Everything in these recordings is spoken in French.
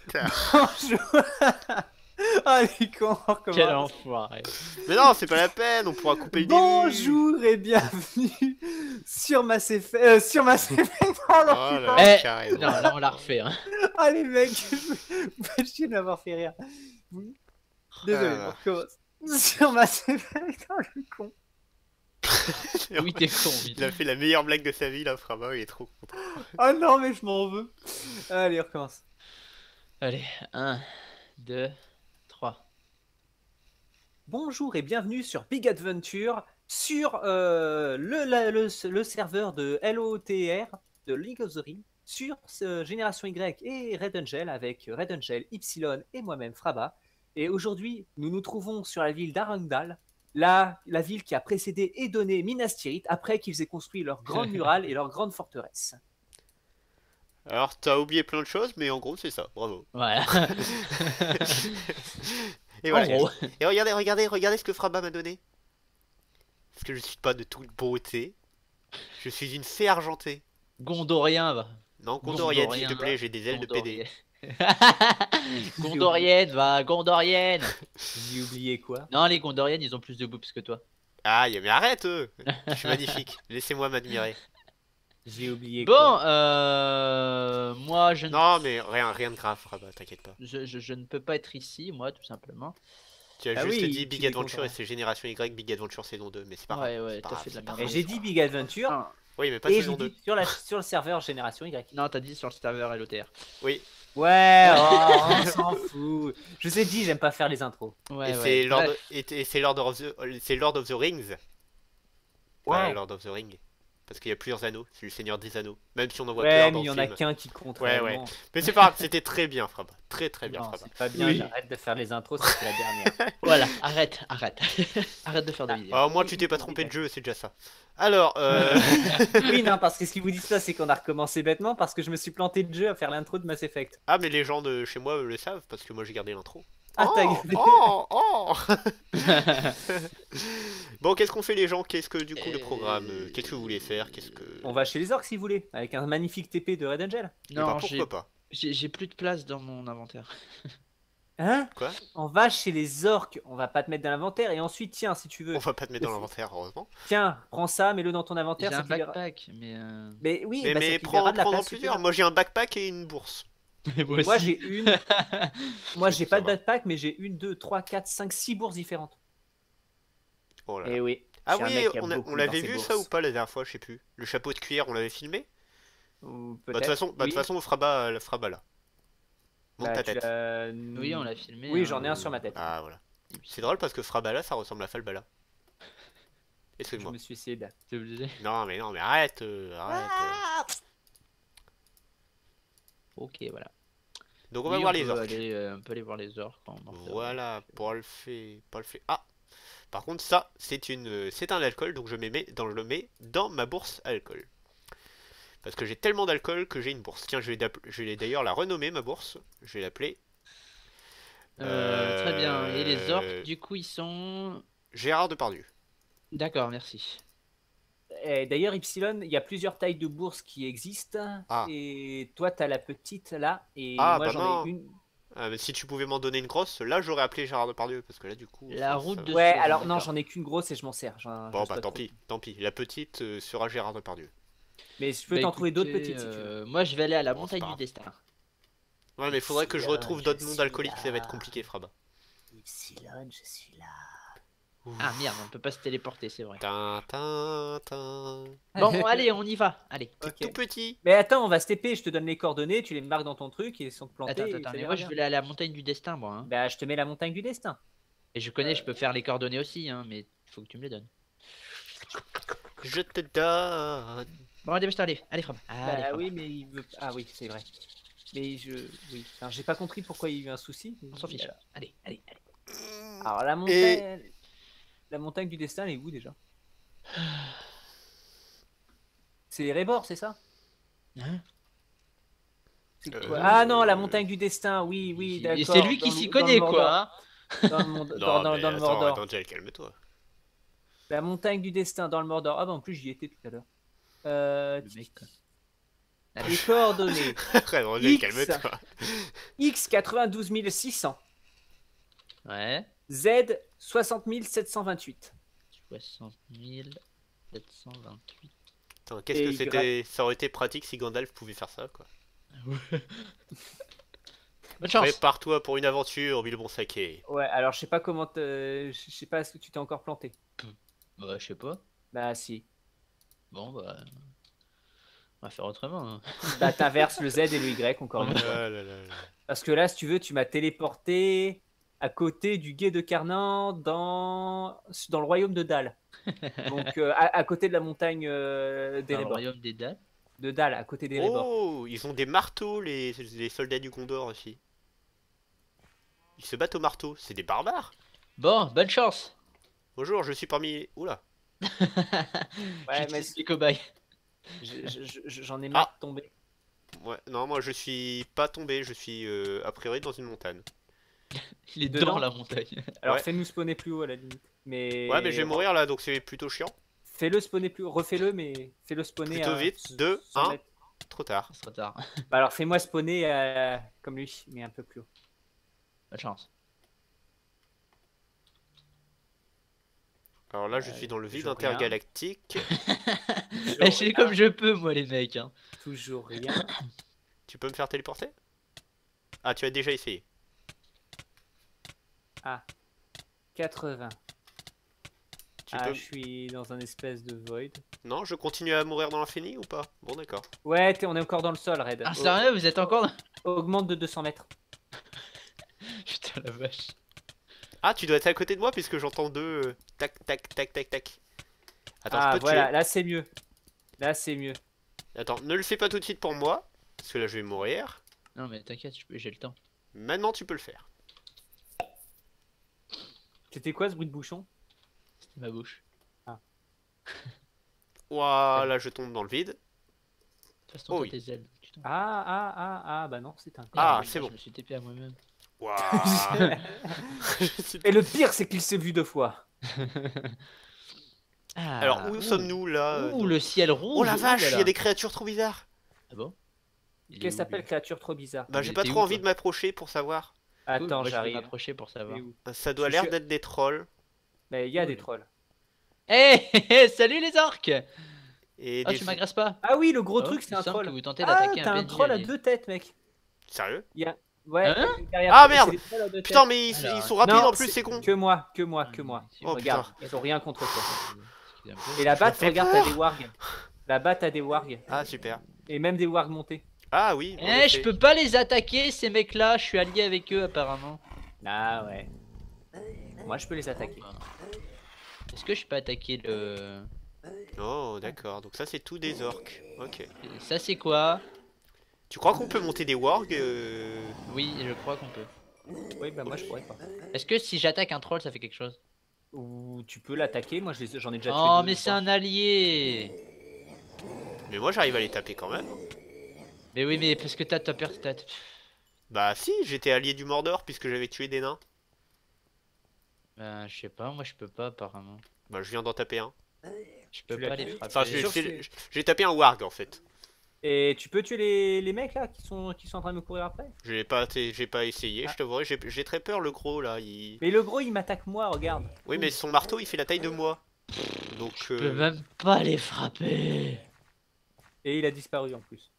Ah les cons, on recommence. Quel enfoiré. Mais non, c'est pas la peine, on pourra couper le début. Bonjour et bienvenue sur Mass Effect. euh, sur Mass Effect. Oh, Oh là Eh, carrément. Non, là on l'a refait. Hein. Ah les mecs, vous faites chier de m'avoir fait rire. Désolé, Ah. on recommence. Sur Mass Effect, oh le con. Oui, t'es con. oui. Il a fait la meilleure blague de sa vie, là, Frama, il est trop content. Oh non, mais je m'en veux. Allez, on recommence. Allez, 1, 2, 3. Bonjour et bienvenue sur Big Adventure sur euh, le, la- le, le serveur de LOTR de League of the Ring sur ce Génération Y et Red Angel avec Red Angel, Ypsilon et moi-même Fraba. Et aujourd'hui, nous nous trouvons sur la ville d'Arundel, la, la ville qui a précédé et donné Minas Tirith après qu'ils aient construit leur grande murale et leur grande forteresse. Alors, t'as oublié plein de choses, mais en gros, c'est ça, bravo. Voilà. Et en voilà. gros. Et regardez, regardez, regardez ce que Fraba m'a donné. Parce que je suis pas de toute beauté. Je suis une fée argentée. Gondorien, va. Non, Gondorienne, s'il te Gondorien, plaît, j'ai des ailes de PD. Gondorienne. Gondorienne, va, Gondorienne. J'ai oublié quoi? Non, les Gondoriennes, ils ont plus de boobs que toi. Aïe, mais arrête eux Je suis magnifique, laissez-moi m'admirer. J'ai oublié Bon, quoi euh, moi, je ne, Non, mais rien, rien de grave, Fraba, t'inquiète pas. je, je- je ne peux pas être ici, moi, tout simplement. Tu as Ah juste oui, dit Big Adventure et c'est Génération Y, Big Adventure saison 2, mais c'est pas Ouais, grave. ouais, c'est pas t'as grave, fait de la c'est j'ai dit Big Adventure Oui, mais pas et saison 2. dit sur, la, sur le serveur Génération Y. Non, t'as dit sur le serveur LOTR. Oui, Ouais, oh, on s'en fout. Je vous ai dit, j'aime pas faire les intros. Ouais, et ouais. c'est Lord, Bref. et, et c'est Lord of the, c'est Lord of the Rings. Ouais, Ouais. Lord of the Ring. Parce qu'il y a plusieurs anneaux, c'est le Seigneur des Anneaux. Même si on en voit Ouais, mais dans il y en a qu'un qui compte. Ouais, réellement. Mais c'est pas grave, c'était très bien, Fraba. Très très bien, Non, c'est pas bien, Oui. j'arrête de faire les intros, c'était la dernière. Voilà, arrête, arrête. arrête de faire des vidéos. Alors, moi, tu t'es pas trompé de jeu, c'est déjà ça. Alors, euh... oui, non, parce que ce qu'ils vous disent pas, c'est qu'on a recommencé bêtement parce que je me suis planté de jeu à faire l'intro de Mass Effect. ah, mais les gens de chez moi le savent parce que moi j'ai gardé l'intro. Ah, t'as oh, gueulé. oh, oh Bon, qu'est-ce qu'on fait les gens? Qu'est-ce que du coup le programme euh, Qu'est-ce que vous voulez faire? Qu'est-ce que On va chez les orques si vous voulez, avec un magnifique TP de Red Angel. Eh ben, non, j'ai- pourquoi pas? j'ai j'ai plus de place dans mon inventaire. Hein? Quoi? On va chez les orques, on va pas te mettre dans l'inventaire et ensuite, tiens, si tu veux, On va pas te mettre dans l'inventaire, heureusement. tiens, prends ça, mets-le dans ton J'ai inventaire. ça un backpack, mais. euh, Mais oui, Mais, bah, mais prends, prends-en place plusieurs. Moi j'ai un backpack et une bourse. Moi j'ai une. Moi j'ai pas de backpack, mais j'ai une, deux, trois, quatre, cinq, six bourses différentes. Oh là là. Et oui. Ah je oui, on, a- l'avait vu ça ou pas la dernière fois, je sais plus. Le chapeau de cuir, on l'avait filmé? Ou Bah, De toute façon, bah, de Oui. toute façon, on fera bas, le fera bas là. Monte Bah, ta tête. l'as- Oui, on l'a filmé. Oui, hein. j'en ai un sur ma tête. Ah voilà. C'est drôle parce que Frabala ça ressemble à Falbala. Je Excuse-moi. me suis essayé de. T'es obligé. Non mais non mais arrête, euh, arrête. euh. Ok, voilà. Donc on va Oui, voir les orques. aller, euh, on peut aller voir les orques. Voilà, pour le fait, fait. Ah. Par contre ça, c'est une, euh, c'est un alcool, donc je, me mets dans, le mets dans ma bourse alcool. Parce que j'ai tellement d'alcool que j'ai une bourse. Tiens, je vais, je vais d'ailleurs la renommer ma bourse. Je vais l'appeler Euh, Très bien. Et les Euh, orques, du coup, ils sont. Gérard Depardieu. D'accord, merci. Et D'ailleurs, Ypsilon, il y a plusieurs tailles de bourses qui existent. Ah. Et toi, tu as la petite là. Et Ah, moi, bah j'en non. ai une. Ah, mais si tu pouvais m'en donner une grosse, là j'aurais appelé Gérard Depardieu parce que là du coup. La ça- route ça- de- Ouais, alors non, j'en ai qu'une grosse et je m'en sers. Bon bah tant trop. pis, tant pis. La petite euh, sera Gérard Depardieu. Mais je peux Bah, t'en trouver d'autres petites si tu veux. euh, Moi, je vais aller à la Bon, montagne du destin. Ouais, mais il faudrait que je retrouve d'autres noms d'alcooliques, ça va être compliqué, Fraba. Ypsilon, je suis là. Ah merde, on peut pas se téléporter, c'est vrai. Tin, tin, tin. Bon, allez, on y va. Allez. Tout petit. Mais attends, on va se TP, je te donne les coordonnées, tu les marques dans ton truc et sans te planter. Attends, et attends, mais moi je vais aller à la montagne du destin, moi. hein. Bah, je te mets la montagne du destin. Et je connais, je peux faire les coordonnées aussi, hein, mais faut que tu me les donnes. Je te donne. Bon, dépêche-toi, allez, allez, Fram. Allez, bah Fram. oui, mais il veut. Ah oui, c'est vrai. Mais je. Oui. Alors, j'ai pas compris pourquoi il y a eu un souci. On s'en fiche. Allez, allez, allez. Alors, la montagne. La montagne du destin, elle est où déjà? C'est Rébor, c'est ça? Hein? C'est Euh, Ah non, la montagne du destin, oui, oui, Et d'accord. c'est lui qui s'y dans connaît, Mordor. quoi. hein. Dans le, monde- Non, dans, dans- mais dans le attends, Mordor. calme-toi. La montagne du destin dans le Mordor. Ah bah en plus j'y étais tout à l'heure. Euh, Le mec, quoi. Les coordonnées Raymondel, X. calme-toi. X 92 600, Ouais. Z 60 728. 60 728. Attends, Qu'est-ce que c'était Ça aurait été pratique si Gandalf pouvait faire ça, quoi. Bonne chance. Prépare-toi pour une aventure, Bilbon Saké. Ouais, alors je sais pas comment. te- Je sais pas ce que tu t'es encore planté. Bah, je sais pas. Bah si. Bon, bah. On va faire autrement. hein. Bah t'inverses le Z et le Y encore une Ah fois. là. Parce que là, si tu veux, tu m'as téléporté à côté du guet de Carnan dans, dans le royaume de Dal. Donc euh, à, à côté de la montagne euh, Dans le d'Erebor. royaume des dates. De Dal, à côté d'Erebor. Oh, ils ont des marteaux, les, les soldats du Gondor aussi. Ils se battent au marteau, c'est des barbares. Bon, bonne chance. Bonjour, je suis parmi. Oula. ouais, mais je- je- j'en ai marre de tomber. Ouais, non, moi je suis pas tombé, je suis euh, a priori dans une montagne. Il est Dedans dans la montagne. Alors Ouais. fais-nous spawner plus haut à la limite. Mais... Ouais, mais je vais mourir là, donc c'est plutôt chiant. Fais-le spawner plus haut. Refais-le, mais fais-le spawner Plutôt à vite. Deux, 100 un. mètres. Trop tard. Trop tard. Bah alors fais-moi spawner à- comme lui, mais un peu plus haut. Bonne chance. Alors là, je Euh, suis dans le vide intergalactique. Eh, je fais comme je peux, moi, les mecs. Hein. Toujours rien. Tu peux me faire téléporter? Ah, tu as déjà essayé. 80. Tu ah, peux... je suis dans un espèce de void. Non, je continue à mourir dans l'infini ou pas? Bon, d'accord. Ouais, on est encore dans le sol, Red. Ah, sérieux, vous êtes encore. augmente de 200 mètres. Putain, la vache. Ah, tu dois être à côté de moi puisque j'entends deux. euh, Tac, tac, tac, tac, tac. Attends, ah, je peux te voilà, tuer. là c'est mieux. Là c'est mieux. Attends, ne le fais pas tout de suite pour moi. Parce que là, je vais mourir. Non, mais t'inquiète, j'ai le temps. Maintenant, tu peux le faire. C'était quoi ce bruit de bouchon? Ma bouche. Ouah, là, je tombe dans le vide. Oh oui. tes ailes. Ah, ah, ah, ah, bah non, c'est un. Ah, c'est bon. Je me suis TP à moi-même. Et le pire, c'est qu'il s'est vu deux fois. Ah, Alors, où sommes-nous là euh, Ouh, dans- le ciel rouge. Oh la vache, il y a des créatures trop bizarres. Ah bon? Il est Qu'est-ce que où, t'appelles lui? créature trop bizarre? Bah, j'ai pas trop où, envie de m'approcher pour savoir. Attends, moi, j'arrive. m'approcher pour savoir. Ça doit l'air d'être des trolls. Bah, il y a des trolls. Hé, hé, salut les orques Et Oh, des... tu m'agresses pas Ah oui, le gros Oh, truc, c'est un troll. que vous tentez Ah, t'as un troll à deux têtes, mec. Sérieux? Ouais. Hein derrière Ah, merde Putain, mais ils, Alors, ils sont rapides non, en plus, c'est- con. Que moi, que moi, que moi. Oh, Regarde, putain. ils ont rien contre toi. Et là-bas, regarde, t'as des wargs. Là-bas, t'as des wargs. Ah, super. Et même des wargs montés. Ah oui. Eh, effet. je peux pas les attaquer ces mecs-là, je suis allié avec eux apparemment. Ah ouais. Moi, je peux les attaquer. Est-ce que je peux attaquer le... Oh, d'accord. Donc ça, c'est tout des orques. Ok. Ça c'est quoi? Tu crois qu'on peut monter des wargs euh, Oui, je crois qu'on peut. Oui, bah moi, je pourrais pas. Est-ce que si j'attaque un troll ça fait quelque chose? Ou tu peux l'attaquer. Moi, je les- j'en ai déjà tué. Oh deux, mais c'est un allié Mais moi, j'arrive à les taper quand même. Mais oui mais parce que t'as ta perte... t'as- Bah si, j'étais allié du Mordor puisque j'avais tué des nains. Ben, je sais pas, moi je peux pas apparemment. Bah je viens d'en taper un. Je peux Tu pas les frapper. Enfin, j'ai tapé un warg en fait. Et tu peux tuer les, les mecs là qui sont, qui sont en train de me courir après? J'ai pas, j'ai pas essayé, Ah. je t'avouerai, j'ai j'ai très peur le gros là. Il... Mais le gros, il m'attaque moi, regarde. Oui, mais son marteau il fait la taille de moi. Donc. Je peux euh, même pas les frapper Et il a disparu en plus.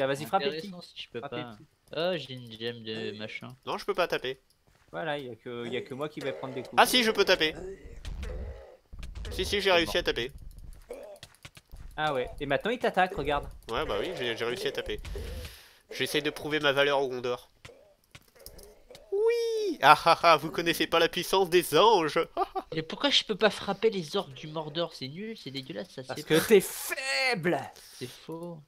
Tiens, vas-y, frappe. Intéressant si je peux Frappe pas. Oh j'ai une gemme de machin. Non, je peux pas taper. Voilà, il y, a que- il y a que moi qui vais prendre des coups. Ah si, je peux taper. Si, si, j'ai réussi à taper. Ah ouais. Et maintenant, il t'attaque, regarde. Ouais, bah oui, j'ai réussi à taper. J'essaie de prouver ma valeur au Gondor. Oui Ah ah ah, vous connaissez pas la puissance des anges Et pourquoi je peux pas frapper les orques du Mordor? C'est nul, c'est dégueulasse, ça Parce c'est que t'es faible c'est faux.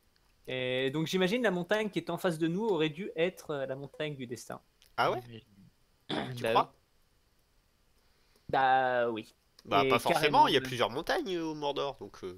Et donc j'imagine la montagne qui est en face de nous aurait dû être euh, la montagne du destin. Ah ouais? Tu Bah crois? Bah oui. Bah Et pas forcément, il y a même. plusieurs montagnes au Mordor, donc... euh.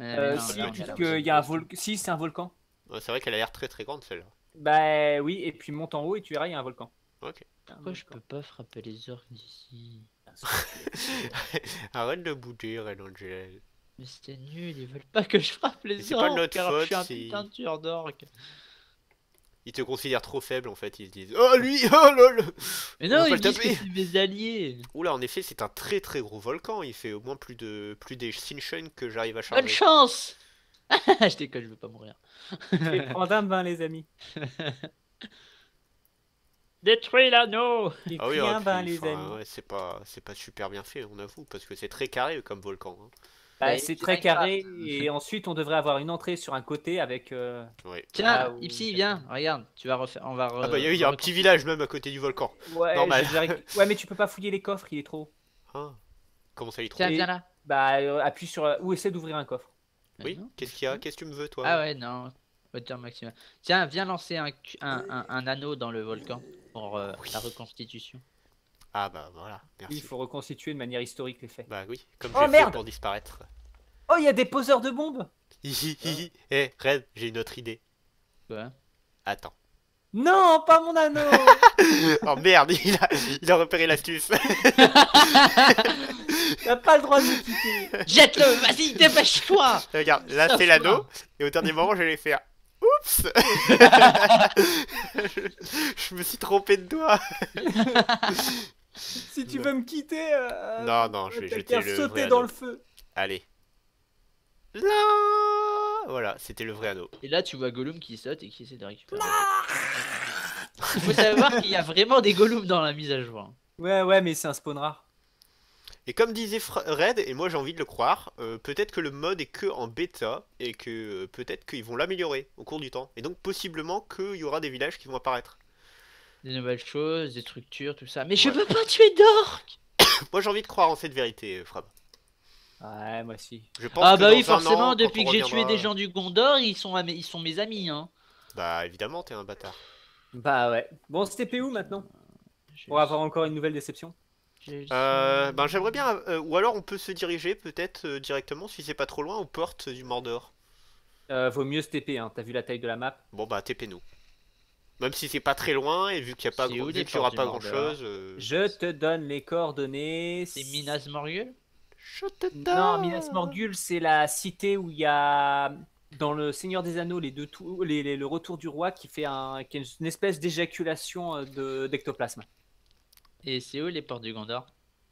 Euh, non, si, tu dis y a un volcan. Si, c'est un volcan. ouais, c'est vrai qu'elle a l'air très très grande celle-là. Bah oui, et puis monte en haut et tu verras, il y a un volcan. Ok. Pourquoi je peux pas frapper les orques d'ici? Arrête de bouger, Red Angel. Mais c'est nul, ils veulent pas que je frappe les c'est pas orques notre alors que je suis un faute, putain de tueur d'orques. Ils te considèrent trop faible en fait, ils se disent Oh lui Oh lol Mais On non, ils disent que c'est mes alliés. Oula, en effet, c'est un très très gros volcan, il fait au moins plus de plus que j'arrive à Bonne charger. chance Je déconne, je veux pas mourir. Et prendre un bain, les amis. Détruis l'anneau Il Ah oui, un bain, les amis. ouais, c'est pas c'est pas super bien fait, on avoue, parce que c'est très carré comme volcan. hein. Bah, Bah, c'est très carré. Et ensuite, on devrait avoir une entrée sur un côté avec. euh, Ouais. Tiens, Ah, ou- Ipsy, viens, regarde, tu vas refaire. On va re- Ah bah il y a- il y a un petit village même à côté du volcan. Ouais, Normal. ouais, mais tu peux pas fouiller les coffres, il est trop. Ah. Comment ça il trouve Tiens, Et- viens là. Bah, euh, appuie sur. euh, Ou essaie d'ouvrir un coffre. Oui, Non. qu'est-ce qu'il y a Qu'est-ce que tu me veux toi Ah ouais, non. Hauteur maximum. Tiens, viens lancer un, un, un, un anneau dans le volcan pour euh, Oui. la reconstitution. Ah bah voilà, Il merci. faut reconstituer de manière historique les faits. Bah oui, comme Oh, j'ai fait merde pour disparaître. Oh, il y a des poseurs de bombes hihi. Eh, Red, j'ai une autre idée. Quoi Attends. Non, pas mon anneau Oh merde, il a, il a repéré l'astuce. T'as pas le droit de me quitter Jette-le, vas-y, dépêche-toi Regarde, là c'est l'anneau, et au dernier moment je vais faire. Oups je, je me suis trompé de doigt. Si tu veux me quitter. euh, Non, non, je vais t'as jeter qu'à le sauter vrai dans le feu. Allez. Là Voilà, c'était le vrai anneau. Et là, tu vois Gollum qui saute et qui essaie de récupérer. Il faut savoir qu'il y a vraiment des Gollum dans la mise à jour. Ouais, ouais, mais c'est un spawn rare. Et comme disait Red, et moi j'ai envie de le croire, euh, peut-être que le mode est que en bêta et que euh, peut-être qu'ils vont l'améliorer au cours du temps. Et donc possiblement qu'il y aura des villages qui vont apparaître. Des nouvelles choses, des structures, tout ça. Mais je veux pas tuer d'orques Moi j'ai envie de croire en cette vérité, Frab. Ouais, moi aussi. Je pense Ah que bah oui, an, forcément, depuis que j'ai tué des gens du Gondor, ils sont, ils sont mes amis. Hein. Bah évidemment, t'es un bâtard. Bah ouais. Bon, c'était PU maintenant? Je- Pour avoir encore une nouvelle déception. Euh, ben j'aimerais bien, euh, ou alors on peut se diriger peut-être euh, directement, si c'est pas trop loin, aux portes du Mordor. Euh, vaut mieux se TP, hein. T'as vu la taille de la map? Bon bah TP-nous. Même si c'est pas très loin, et vu qu'il y a pas, gros- qu'il y aura pas grand chose. euh, Je te donne les coordonnées. C'est Minas Morgul Je te Non, donne. Minas Morgul, c'est la cité où il y a dans le Seigneur des Anneaux les deux tours, les, les- le retour du roi qui fait un, qui est une espèce d'éjaculation euh, de d'ectoplasme. Et c'est où les portes du Gondor?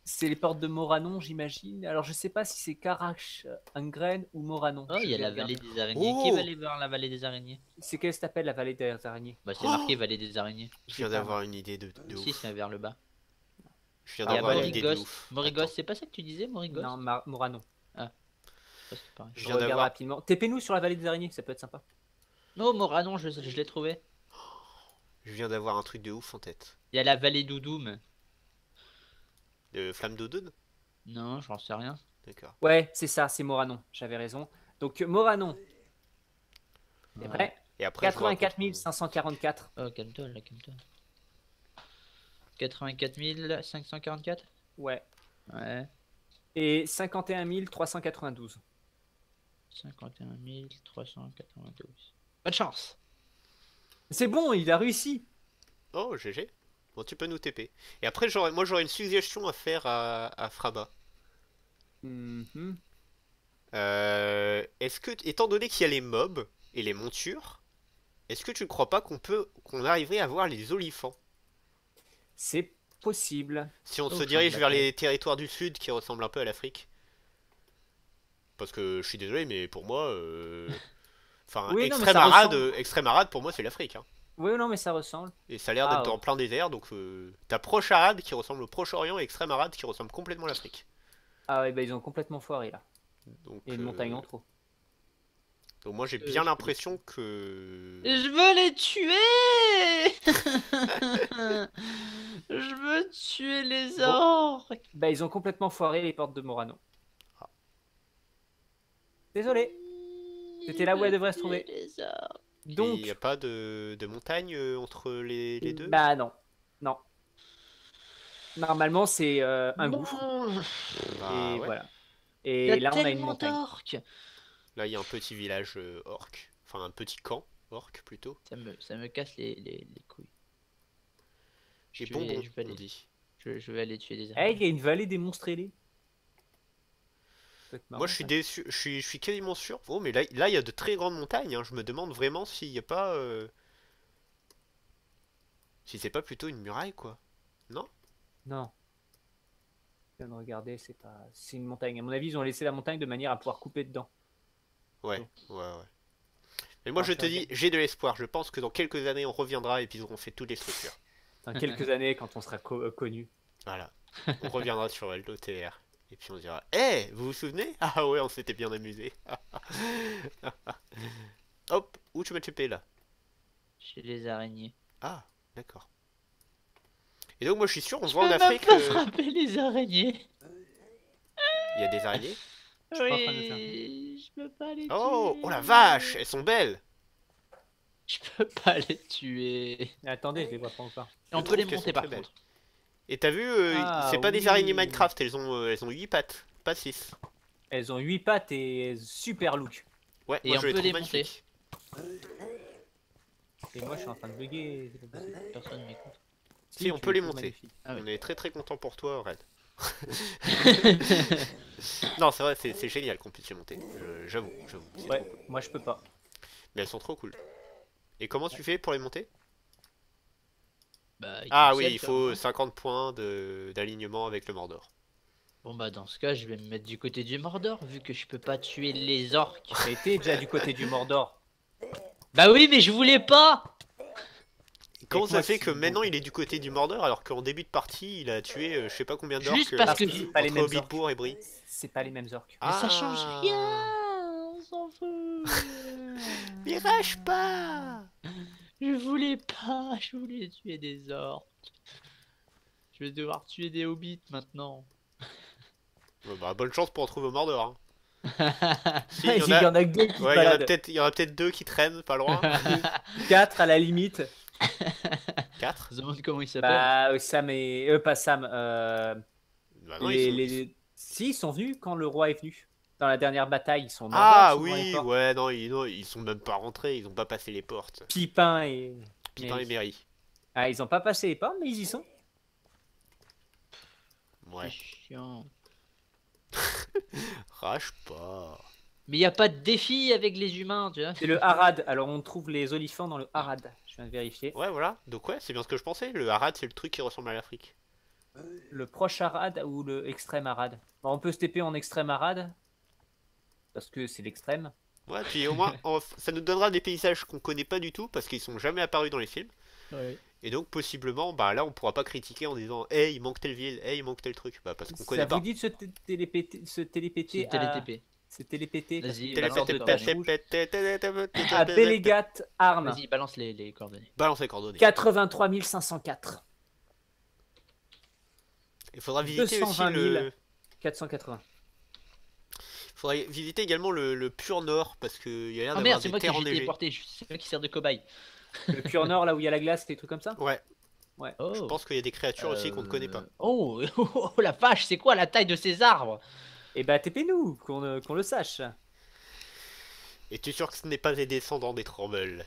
C'est les portes de Moranon, j'imagine. Alors je sais pas si c'est Karach, Angren ou Moranon. Oh, il y a la vallée des araignées. Oh Qui va aller voir la vallée des araignées? C'est qu'elle s'appelle la vallée des araignées? Bah, c'est Oh marqué vallée des araignées. Je viens d'avoir une idée de, de Si, c'est vers le bas. Je viens Ah, d'avoir une idée de Morigos. ouf. Morigos, Attends. c'est pas ça que tu disais, Morigos? Non, Mar- Moranon. Ouais, c'est pareil. Je Je viens regarde d'avoir. rapidement. TP-nous sur la vallée des araignées, ça peut être sympa. Non, Moranon, je, je l'ai trouvé. Je viens d'avoir un truc de ouf en tête. Il y a la vallée d'Oudoum. Flamme d'Odon Non, j'en sais rien. D'accord. Ouais, c'est ça, c'est Moranon. J'avais raison. Donc euh, Moranon, c'est vrai Et après, je vous 84 raconte mon- 544. Oh, calme-toi, là, calme-toi. 84 544 Ouais. Ouais. Et 51 392. 51 392. Pas de chance C'est bon, il a réussi. Oh, GG. Bon, tu peux nous TP. Et après, moi, j'aurais une suggestion à faire à, à Fraba. Mhm. Euh, est-ce que, étant donné qu'il y a les mobs et les montures, est-ce que tu ne crois pas qu'on peut, qu'on arriverait à voir les olifants C'est possible. Si on Oh, se dirige vers les territoires du sud qui ressemblent un peu à l'Afrique Parce que je suis désolé, mais pour moi, euh, enfin, Oui, extrême arade, ressemble. extrême arade, pour moi, c'est l'Afrique. hein. Oui, non, mais ça ressemble. Et ça a l'air Ah, d'être ouais. en plein désert, donc euh, t'as proche arade qui ressemble au Proche-Orient et extrême arade qui ressemble complètement à l'Afrique. Ah ouais, bah ils ont complètement foiré là. Donc, Et une euh, montagne en trop. donc moi j'ai Euh, bien l'impression que. Je veux les tuer Je veux tuer les orques Bah ils ont complètement foiré les portes de Morano. Ah. Désolé. C'était là où elle devrait se trouver. Les orques. Donc, Il n'y a pas de, de montagne euh, entre les, les deux? Bah non. Non. Normalement c'est euh, un Bon, gouffre. Bah, et ouais. voilà. Il y Et a là on a une montagne. Là il y a un petit village euh, orc. Enfin un petit camp orc plutôt. ça me, ça me casse les, les, les couilles. Je bonbon, vais- je vais on aller- dit. Je, je vais aller tuer des Eh, araignées. il y a une vallée des monstres ailés. Peut être marrant, Moi, je suis déçu. Je suis, je suis quasiment sûr. Oh, mais là, là, il y a de très grandes montagnes. hein. Je me demande vraiment s'il n'y a pas. euh, Si c'est pas plutôt une muraille, quoi. Non? Je viens de regarder, c'est pas. C'est une montagne. À mon avis, ils ont laissé la montagne de manière à pouvoir couper dedans. Ouais, ouais, ouais. Mais moi, Ah, je te dis, j'ai de l'espoir. Je pense que dans quelques années, on reviendra et puis ils auront fait toutes les structures. Dans quelques années, quand on sera co- euh, connu. Voilà. On reviendra sur LOTR. Et puis on dira Eh, vous vous souvenez? Ah ouais, on s'était bien amusé. Hop, où tu m'as chopé là? Chez les araignées. Ah, d'accord. Et donc, moi, je suis sûr, on Je voit en peux même Afrique. pas euh, frapper les araignées. Il y a des araignées? suis pas en train de le faire. Oui, je peux pas les Oh, tuer. oh la vache, elles sont belles. Je peux pas les tuer. Mais attendez, je les vois pas encore. Et on peut les monter par belles. Et t'as vu, euh, Ah, c'est pas des oui. araignées Minecraft, elles ont, euh, elles ont 8 pattes, pas 6. Elles ont 8 pattes et super look. Ouais, Et moi on je peut les monter. Et moi, je suis en train de bugger. Personne m'écoute. Si, on peut les monter. Ah. On est très très content pour toi, Red. non, c'est vrai, c'est c'est génial qu'on puisse les monter. J'avoue, j'avoue. Ouais, moi, je peux pas. Mais elles sont trop cool. Et comment tu fais pour les monter? Bah, il Ah oui, il faut un- 50 points de- d'alignement avec le Mordor. Bon bah dans ce cas, je vais me mettre du côté du Mordor vu que je peux pas tuer les orques. T'es déjà du côté du Mordor. Bah oui, mais je voulais pas. Comment ça fait que maintenant il est du côté du Mordor alors qu'en début de partie il a tué euh, je sais pas combien d'orques Juste euh, parce que- c'est pas les mêmes et Brie C'est pas les mêmes orques. Mais ça change Ah. rien. On s'en fout. Mais rage pas Je voulais pas. Je voulais tuer des orques. Je vais devoir tuer des hobbits maintenant. Bah, Bonne chance pour retrouver au Mordor. hein. Si, il y en a, y en a que deux qui ouais, il y en a peut-être deux qui traînent pas loin. Quatre à la limite. 4 Je me demande comment il s'appelle. Bah, euh, Sam et. Euh, pas Sam. Euh... bah, non, les, ils sont- les- Si, ils sont venus quand le roi est venu. Dans la dernière bataille, ils sont morts. Ah ils sont dans les oui, portes. ouais, non ils, non, ils sont même pas rentrés, ils ont pas passé les portes. Pipin et. Pipin Mais- et Mary. Ah, ils ont pas passé les portes, mais ils y sont. Ouais, C'est chiant. rage pas. Mais il y a pas de défi avec les humains, tu vois. C'est le Harad. Alors, on trouve les olifants dans le Harad. Je viens de vérifier. Ouais, voilà, donc ouais, c'est bien ce que je pensais. Le Harad, c'est le truc qui ressemble à l'Afrique. Le proche Harad ou le extrême Harad? Bon, on peut se TP en extrême Harad. Parce que c'est l'extrême. Ouais, puis au moins, ça nous donnera des paysages qu'on connaît pas du tout parce qu'ils sont jamais apparus dans les films. Et donc, possiblement, bah là, on pourra pas critiquer en disant Hey, il manque telle ville, hey, il manque tel truc. Bah, parce qu'on Ça connaît vous pas. dit de se télépéter, se télépéter C'est à... Se télépéter Vas-y, balance à Bélégat Arme. Vas-y, balance les, les coordonnées. Balance les coordonnées. 83 504. Il faudra visiter aussi 220 000. le. 480. Faudrait visiter également le, le pur nord parce qu'il y a l'air Oh d'avoir merde, c'est des moi qui terres enneigées. téléporté. je- C'est moi qui sert de cobaye. Le pur nord, là où il y a la glace, des trucs comme ça? Ouais, Oh. je pense qu'il y a des créatures aussi qu'on ne connaît pas. Euh, Oh, oh, oh, la vache, c'est quoi la taille de ces arbres? Et bah, TP-nous, qu'on euh, qu'on le sache. Et tu es sûr que ce n'est pas des descendants des Trumbull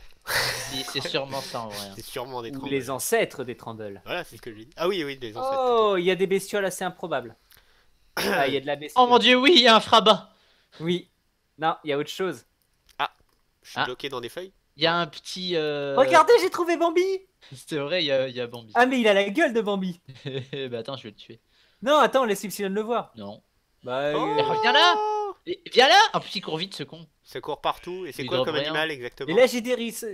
Si, C'est sûrement ça en vrai. hein. C'est sûrement des Ou Trumbull. les ancêtres des Trumbull. Voilà, c'est ce que j'ai dit. Ah oui, oui, les ancêtres. Oh, il y a des bestioles assez improbables. Ah, il y a de la bestiole. Oh mon dieu, oui, il y a un frabat. Oui. Non, il y a autre chose. Je suis Ah. bloqué dans des feuilles. Il y a un petit. euh, Regardez, j'ai trouvé Bambi C'est vrai, il y a, il y a Bambi. Ah, mais il a la gueule de Bambi. bah attends, je vais le tuer. Non, attends, laisse Epsilon le voir. Non. Bah, Oh euh, reviens là Et- Viens là En plus, il court vite ce con. Ça court partout. Et c'est Il quoi comme rien. animal Et exactement là, j'ai des.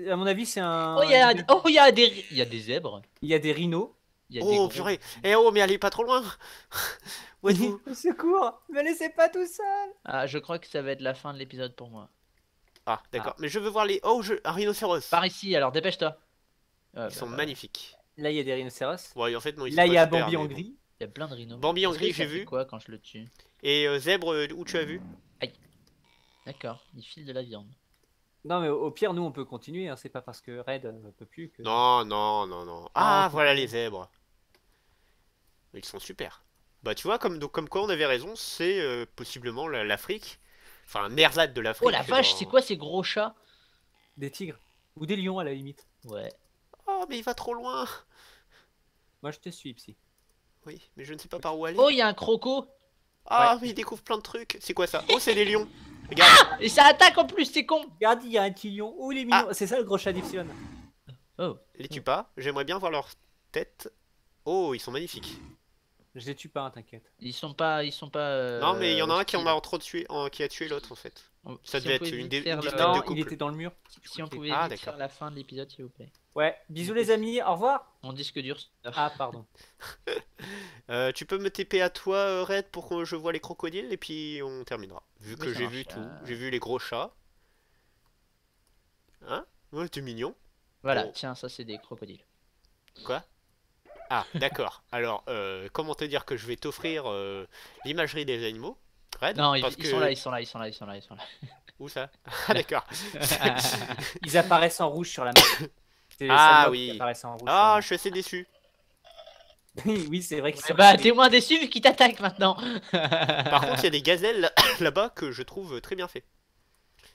À mon avis, c'est un. Oh, il y a, oh, il y a des, il y a des zèbres. Il y a des rhinos. Il y a des Oh gros. purée Eh oh, mais allez pas trop loin Où êtes-vous? Au secours Me laissez pas tout seul Ah, je crois que ça va être la fin de l'épisode pour moi. Ah, d'accord. Mais je veux voir les. Oh, je... un rhinocéros Par ici, alors dépêche-toi. Ah, Ils sont bah, magnifiques. Là, il y a des rhinocéros. Ouais, en fait, non, ils Là, il y a Bambi en gris. Il y a plein de rhinos. Bambi en gris, j'ai vu. quoi quand je le tue? Et euh, zèbre, euh, où tu as vu? D'accord, il file de la viande. Non, mais au pire, nous, on peut continuer. hein. C'est pas parce que Red euh, ne peut plus que. Non, non, non, non. Ah, faut voilà les zèbres. Ils sont super. Bah, tu vois, comme, donc, comme quoi on avait raison, c'est euh, possiblement la- l'Afrique. Enfin, Nerzad de l'Afrique. Oh la vache, dans- c'est quoi ces gros chats? Des tigres. Ou des lions, à la limite. Ouais. Oh, mais il va trop loin Moi, je te suis, Psy. Oui, mais je ne sais pas par où aller. Oh, il y a un croco Ah, mais il découvre plein de trucs. C'est quoi ça? Oh, c'est des lions. Regarde. Et ça attaque en plus, c'est con Regarde, il y a un petit lion. Oh, il est mignon. C'est ça le gros chat d'Ipsilon. Oh, Les tue pas. J'aimerais bien voir leur tête. Oh, ils sont magnifiques. Je les tue pas, hein, t'inquiète. ils sont pas... Ils sont pas euh, non, mais il y en a un qui en a trop tué, en- qui a tué l'autre en fait. On- Ça si devait être une faire une le- Non, de il était dans le mur. Si on pouvait Ah, faire la fin de l'épisode, s'il vous plaît. Ouais, bisous les amis, au revoir. Mon disque dur. Ah, pardon. Euh, tu peux me TP à toi, euh, Red, pour que je vois les crocodiles et puis on terminera. Vu que j'ai vu tout, euh. j'ai vu les gros chats. Hein? Ouais, t'es mignon. Voilà, Oh. tiens, ça c'est des crocodiles. Quoi? Ah, d'accord. Alors, euh, comment te dire que je vais t'offrir euh, l'imagerie des animaux? Red? Non, ils, parce ils que- sont là, ils sont là, ils sont là, ils sont là, ils sont là. Où ça? Ah, d'accord. Ils apparaissent en rouge sur la map. Ah, oui. qui apparaissent en rouge. Ah, je suis assez déçu. oui, c'est vrai que Eh c'est bah, t'es moins déçu vu qu'ils t'attaquent maintenant. Par contre, il y a des gazelles là- là-bas que je trouve très bien fait.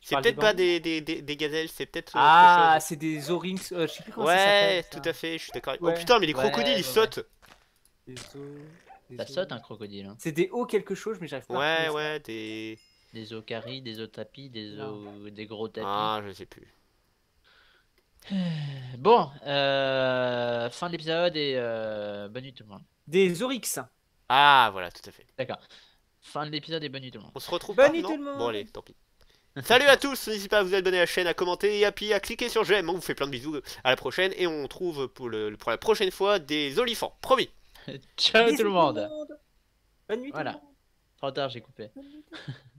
C'est peut-être des pas des, des, des, des gazelles, c'est peut-être autre Ah, c'est des Oryx. euh, je sais plus comment ça Ouais, tout à fait, je suis d'accord. Ouais. Oh putain, mais les Ouais, crocodiles ils ouais, sautent. Des os- des Ça os- saute un crocodile. Hein. C'est des hauts quelque chose, mais j'arrive pas à Ouais, ça. ouais, des. Des os caries, des os tapis, des os... des gros tapis. Ah, je sais plus. Bon, euh, fin de l'épisode et euh, bonne nuit tout le monde. Des Oryx. Ah, voilà, tout à fait. D'accord. Fin de l'épisode et bonne nuit tout le monde. On se retrouve Bonne nuit tout le monde. Bon, allez, tant pis. Salut à tous, n'hésitez pas à vous abonner à la chaîne, à commenter et à, puis à cliquer sur j'aime. On vous fait plein de bisous. À la prochaine et on trouve pour, le, pour la prochaine fois des olifants. Promis. Ciao tout le monde. Bonne nuit Voilà. tout le monde. Trop tard, j'ai coupé.